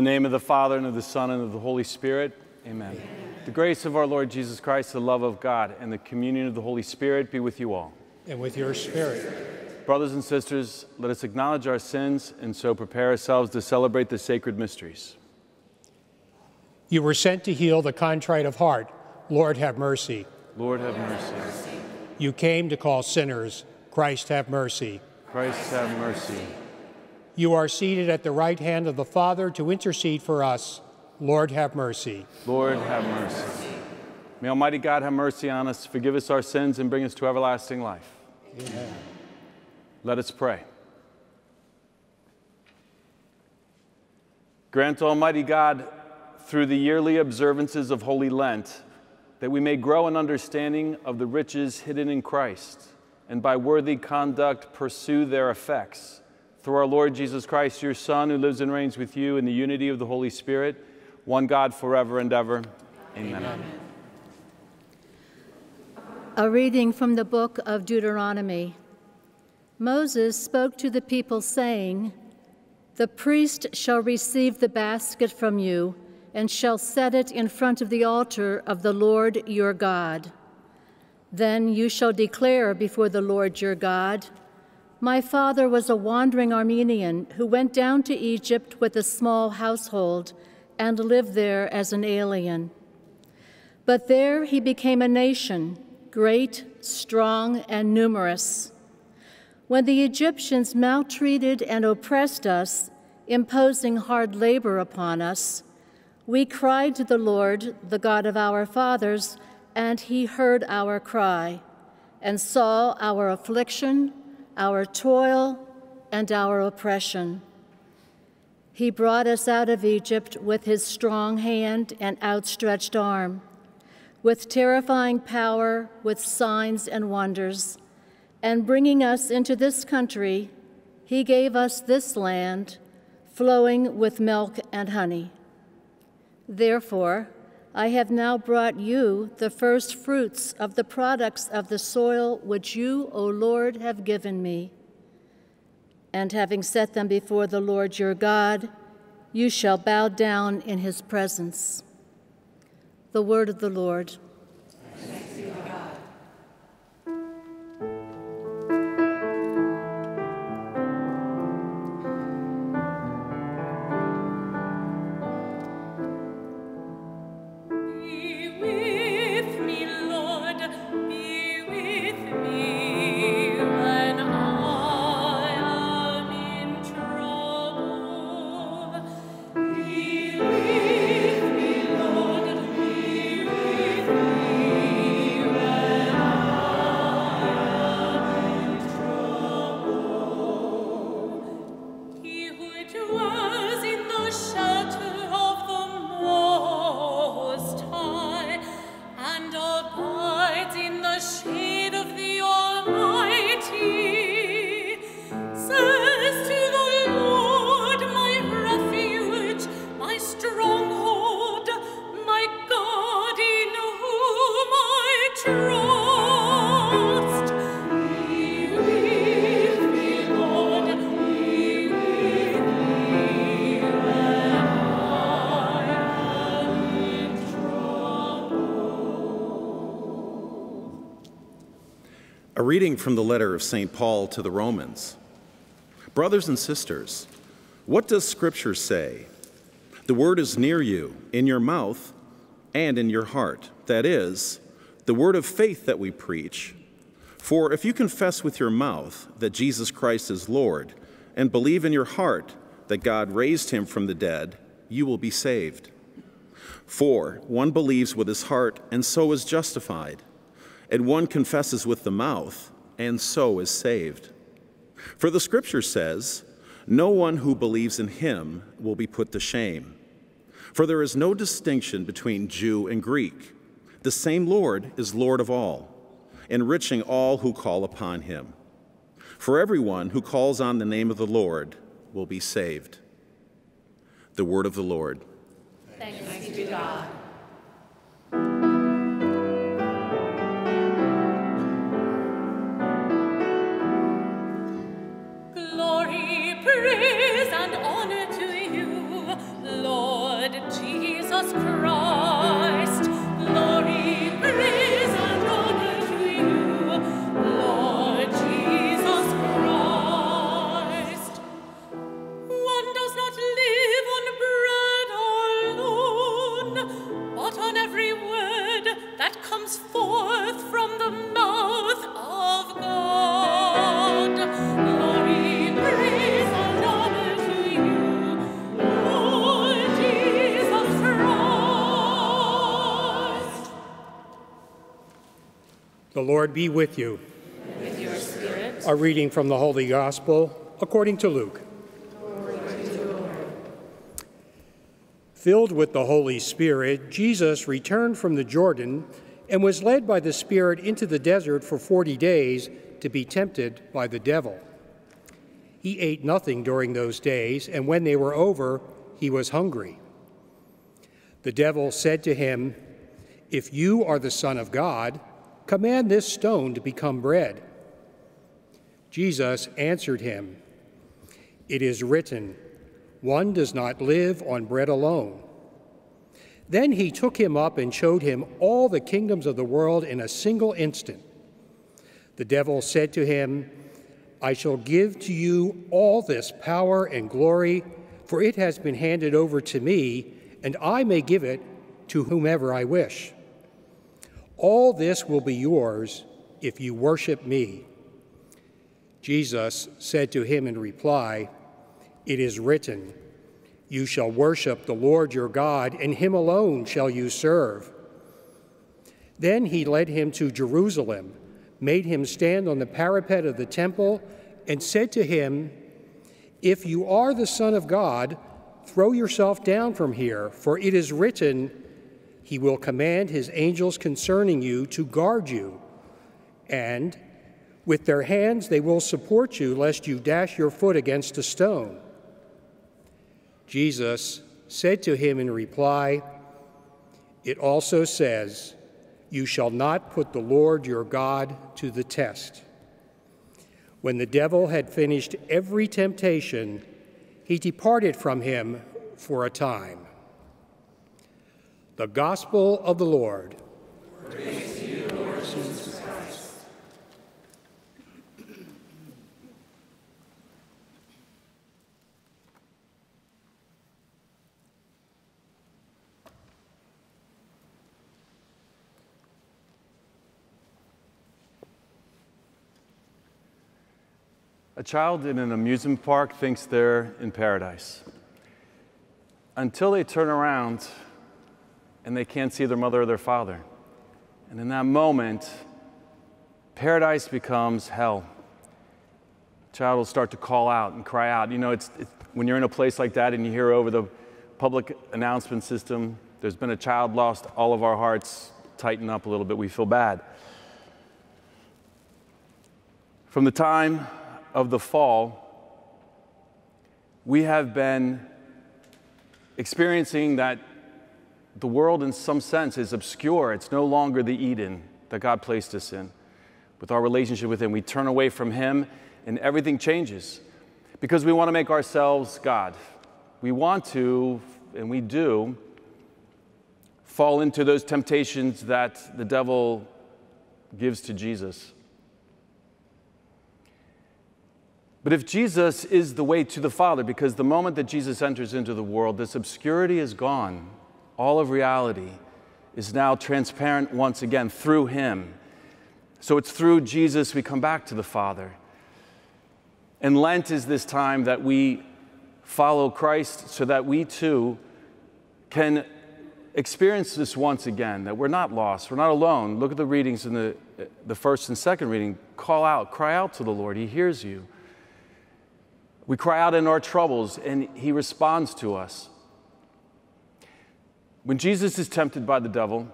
In the name of the Father, and of the Son, and of the Holy Spirit, amen. amen. The grace of our Lord Jesus Christ, the love of God, and the communion of the Holy Spirit be with you all. And with your spirit. Brothers and sisters, let us acknowledge our sins and so prepare ourselves to celebrate the sacred mysteries. You were sent to heal the contrite of heart. Lord, have mercy. Lord, have mercy. You came to call sinners. Christ, have mercy. Christ, have mercy. You are seated at the right hand of the Father to intercede for us. Lord, have mercy. Lord, have mercy. May Almighty God have mercy on us, forgive us our sins, and bring us to everlasting life. Amen. Let us pray. Grant, Almighty God, through the yearly observances of Holy Lent, that we may grow in understanding of the riches hidden in Christ, and by worthy conduct pursue their effects. Through our Lord Jesus Christ, your Son, who lives and reigns with you in the unity of the Holy Spirit, one God forever and ever. Amen. Amen. A reading from the book of Deuteronomy. Moses spoke to the people, saying, The priest shall receive the basket from you and shall set it in front of the altar of the Lord your God. Then you shall declare before the Lord your God, My father was a wandering Aramean who went down to Egypt with a small household and lived there as an alien. But there he became a nation, great, strong, and numerous. When the Egyptians maltreated and oppressed us, imposing hard labor upon us, we cried to the Lord, the God of our fathers, and he heard our cry, and saw our affliction, our toil, and our oppression. He brought us out of Egypt with his strong hand and outstretched arm, with terrifying power, with signs and wonders. And bringing us into this country, he gave us this land, flowing with milk and honey. Therefore, I have now brought you the first fruits of the products of the soil which you, O Lord, have given me and having set them before the Lord your God, you shall bow down in his presence. The word of the Lord. Reading from the letter of St. Paul to the Romans. Brothers and sisters, what does Scripture say? The word is near you, in your mouth and in your heart. That is, the word of faith that we preach. For if you confess with your mouth that Jesus Christ is Lord and believe in your heart that God raised him from the dead, you will be saved. For one believes with his heart and so is justified and one confesses with the mouth, and so is saved. For the scripture says, No one who believes in him will be put to shame. For there is no distinction between Jew and Greek. The same Lord is Lord of all, enriching all who call upon him. For everyone who calls on the name of the Lord will be saved. The word of the Lord. Thanks be to God. The Lord be with you. With your spirit. A reading from the Holy Gospel according to Luke. Filled with the Holy Spirit, Jesus returned from the Jordan and was led by the Spirit into the desert for 40 days to be tempted by the devil. He ate nothing during those days, and when they were over, he was hungry. The devil said to him, If you are the Son of God, Command this stone to become bread. Jesus answered him, It is written, One does not live on bread alone. Then he took him up and showed him all the kingdoms of the world in a single instant. The devil said to him, I shall give to you all this power and glory, for it has been handed over to me, and I may give it to whomever I wish. All this will be yours if you worship me. Jesus said to him in reply, It is written, You shall worship the Lord your God, and him alone shall you serve. Then he led him to Jerusalem, made him stand on the parapet of the temple, and said to him, If you are the Son of God, throw yourself down from here, for it is written, he will command his angels concerning you to guard you, and with their hands they will support you, lest you dash your foot against a stone. Jesus said to him in reply, It also says, You shall not put the Lord your God to the test. When the devil had finished every temptation, he departed from him for a time. The Gospel of the Lord. A child in an amusement park thinks they're in paradise until they turn around and they can't see their mother or their father. And in that moment, paradise becomes hell. Child will start to call out and cry out. You know, it's, it's, when you're in a place like that and you hear over the public announcement system, there's been a child lost, all of our hearts tighten up a little bit. We feel bad. From the time of the fall, we have been experiencing that the world, in some sense, is obscure. It's no longer the Eden that God placed us in. With our relationship with Him, we turn away from Him and everything changes because we want to make ourselves God. We want to, and we do, fall into those temptations that the devil gives to Jesus. But if Jesus is the way to the Father, because the moment that Jesus enters into the world, this obscurity is gone all of reality is now transparent once again through Him. So it's through Jesus we come back to the Father. And Lent is this time that we follow Christ so that we too can experience this once again that we're not lost, we're not alone. Look at the readings in the, the first and second reading. Call out, cry out to the Lord, He hears you. We cry out in our troubles, and He responds to us. When Jesus is tempted by the devil,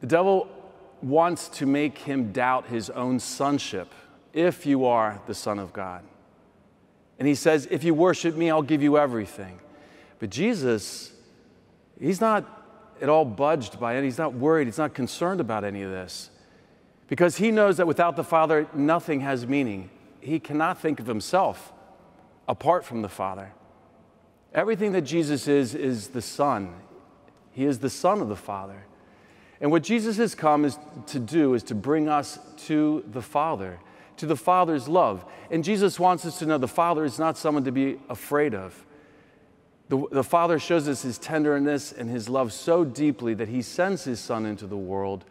the devil wants to make him doubt his own sonship, if you are the Son of God. And he says, If you worship me, I'll give you everything. But Jesus, he's not at all budged by it. He's not worried. He's not concerned about any of this. Because he knows that without the Father, nothing has meaning. He cannot think of himself apart from the Father. Everything that Jesus is, is the Son. He is the Son of the Father. And what Jesus has come is to do is to bring us to the Father, to the Father's love. And Jesus wants us to know the Father is not someone to be afraid of. The, the Father shows us his tenderness and his love so deeply that he sends his Son into the world.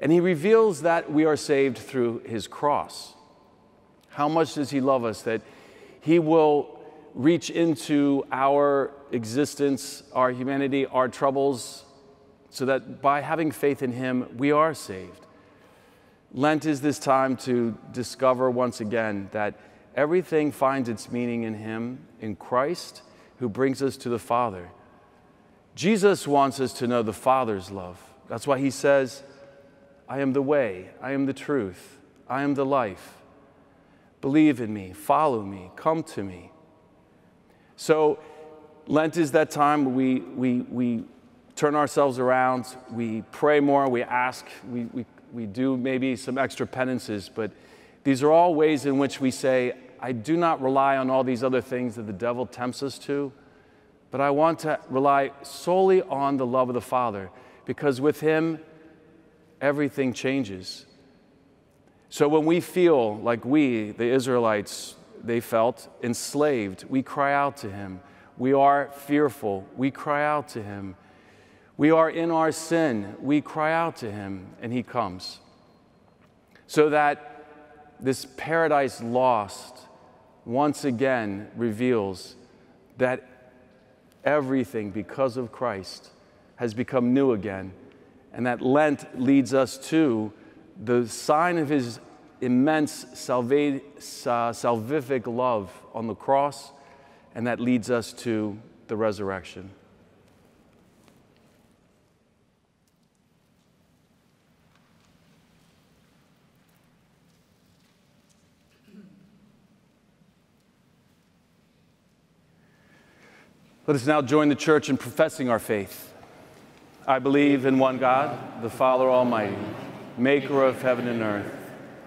And he reveals that we are saved through his cross. How much does he love us that he will reach into our existence, our humanity, our troubles, so that by having faith in Him, we are saved. Lent is this time to discover once again that everything finds its meaning in Him, in Christ, who brings us to the Father. Jesus wants us to know the Father's love. That's why He says, I am the way, I am the truth, I am the life. Believe in me, follow me, come to me. So, Lent is that time we, we, we turn ourselves around, we pray more, we ask, we, we, we do maybe some extra penances, but these are all ways in which we say, I do not rely on all these other things that the devil tempts us to, but I want to rely solely on the love of the Father, because with Him, everything changes. So when we feel like we, the Israelites, they felt enslaved, we cry out to Him. We are fearful, we cry out to Him. We are in our sin. We cry out to him, and he comes. So that this paradise lost once again reveals that everything, because of Christ, has become new again. And that Lent leads us to the sign of his immense salva- salvific love on the cross, and that leads us to the resurrection. Let us now join the church in professing our faith. I believe in one God, the Father Almighty, maker of heaven and earth,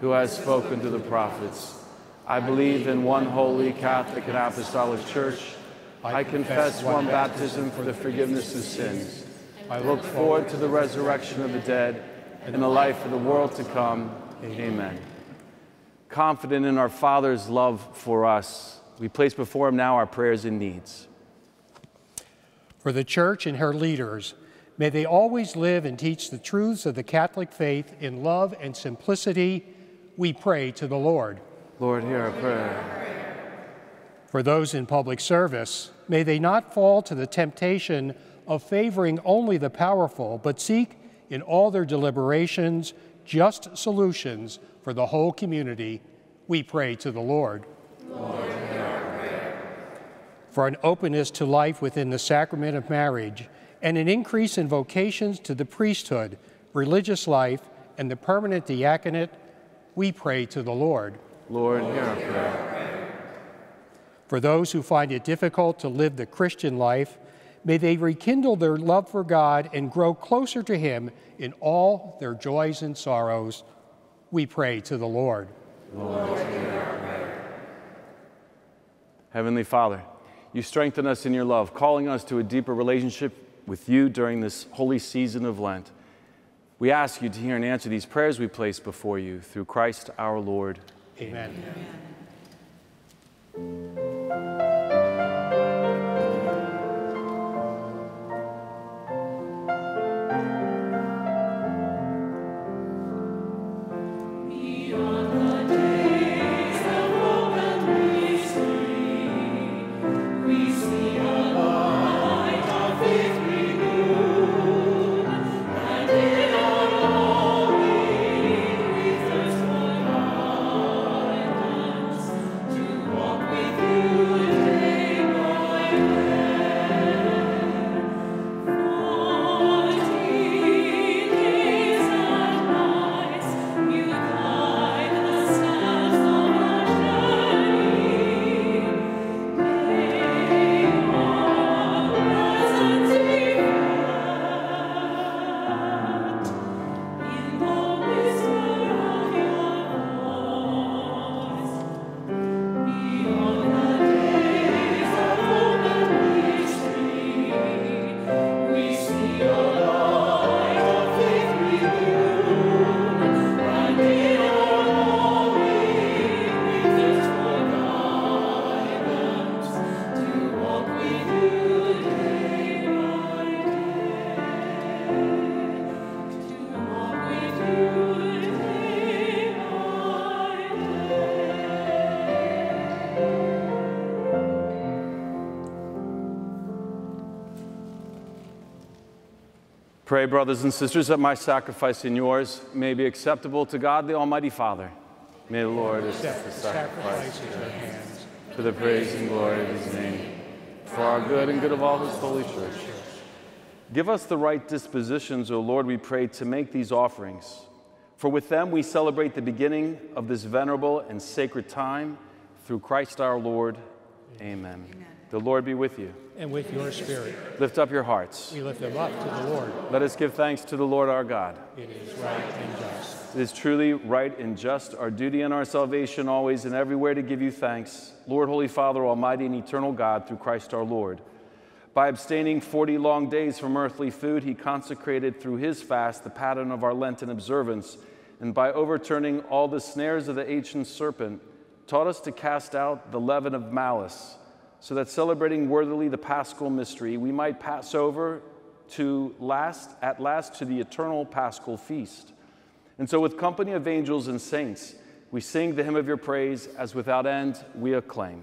who has spoken to the prophets. I believe in one holy Catholic and Apostolic Church. I confess one baptism for the forgiveness of sins. I look forward to the resurrection of the dead and the life of the world to come. Amen. Confident in our Father's love for us, we place before Him now our prayers and needs. For the church and her leaders, may they always live and teach the truths of the Catholic faith in love and simplicity. We pray to the Lord. Lord, hear our prayer. For those in public service, may they not fall to the temptation of favoring only the powerful, but seek in all their deliberations just solutions for the whole community. We pray to the Lord. Lord hear our prayers. for an openness to life within the sacrament of marriage, and an increase in vocations to the priesthood, religious life, and the permanent diaconate, we pray to the Lord. Lord, hear our prayer. For those who find it difficult to live the Christian life, may they rekindle their love for God and grow closer to Him in all their joys and sorrows. We pray to the Lord. Lord, Heavenly Father, you strengthen us in your love, calling us to a deeper relationship with you during this holy season of Lent. We ask you to hear and answer these prayers we place before you through Christ our Lord. Amen. Amen. Pray, brothers and sisters, that my sacrifice and yours may be acceptable to God the Almighty Father. May the Lord accept the sacrifice at your hands for the praise and glory of his name, for our good and good of all his holy church. Give us the right dispositions, O Lord, we pray, to make these offerings. For with them we celebrate the beginning of this venerable and sacred time through Christ our Lord. Amen. Amen. The Lord be with you. And with your spirit. Lift up your hearts. We lift them up to the Lord. Let us give thanks to the Lord our God. It is right and just. It is truly right and just, our duty and our salvation always and everywhere to give you thanks, Lord, Holy Father, Almighty and eternal God, through Christ our Lord. By abstaining 40 long days from earthly food, he consecrated through his fast the pattern of our Lenten observance, and by overturning all the snares of the ancient serpent, taught us to cast out the leaven of malice so that celebrating worthily the paschal mystery, we might pass over to last, at last to the eternal paschal feast. And so, with company of angels and saints, we sing the hymn of your praise as without end we acclaim.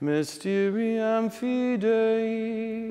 Mysterium Fidei.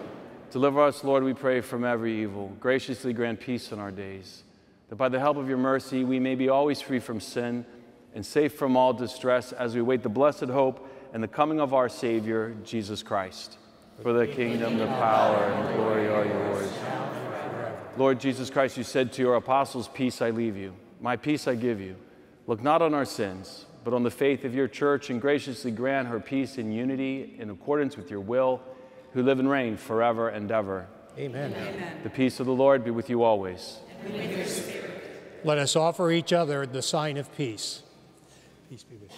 Deliver us, Lord, we pray, from every evil. Graciously grant peace in our days, that by the help of your mercy we may be always free from sin and safe from all distress as we wait the blessed hope and the coming of our Savior, Jesus Christ. For the kingdom, the power, and the glory are yours. Lord Jesus Christ, you said to your apostles, Peace I leave you, my peace I give you. Look not on our sins, but on the faith of your church, and graciously grant her peace and unity in accordance with your will who live and reign forever and ever. Amen. Amen. The peace of the Lord be with you always. And With your spirit. Let us offer each other the sign of peace. Peace be with you.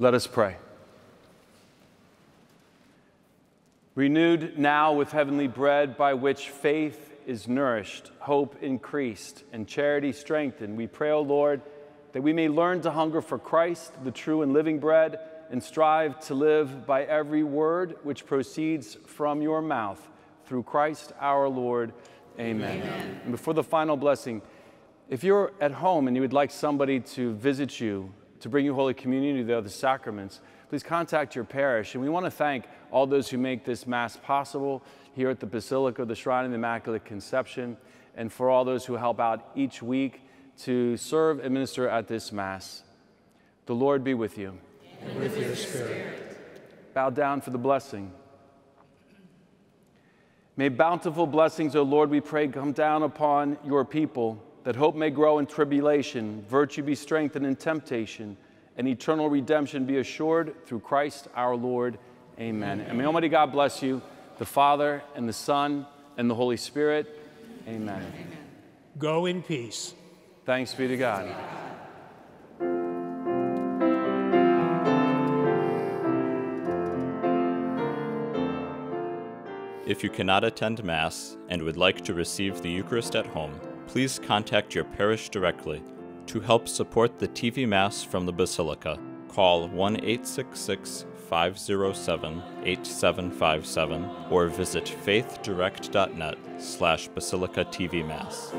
Let us pray. Renewed now with heavenly bread by which faith is nourished, hope increased, and charity strengthened, we pray, O Lord, that we may learn to hunger for Christ, the true and living bread, and strive to live by every word which proceeds from your mouth. Through Christ our Lord. Amen. Amen. And before the final blessing, if you're at home and you would like somebody to visit you to bring you Holy Communion, to the other sacraments, please contact your parish. And we want to thank all those who make this Mass possible here at the Basilica of the Shrine of the Immaculate Conception, and for all those who help out each week to serve and minister at this Mass. The Lord be with you. And with your spirit. Bow down for the blessing. May bountiful blessings, O Lord, we pray, come down upon your people that hope may grow in tribulation, virtue be strengthened in temptation, and eternal redemption be assured through Christ our Lord. Amen. Amen. And may Almighty God bless you, the Father, and the Son, and the Holy Spirit. Amen. Go in peace. Thanks be to God. If you cannot attend Mass and would like to receive the Eucharist at home, please contact your parish directly. To help support the TV Mass from the Basilica, call 1 866 507 8757 or visit faithdirect.net slash basilica TV Mass.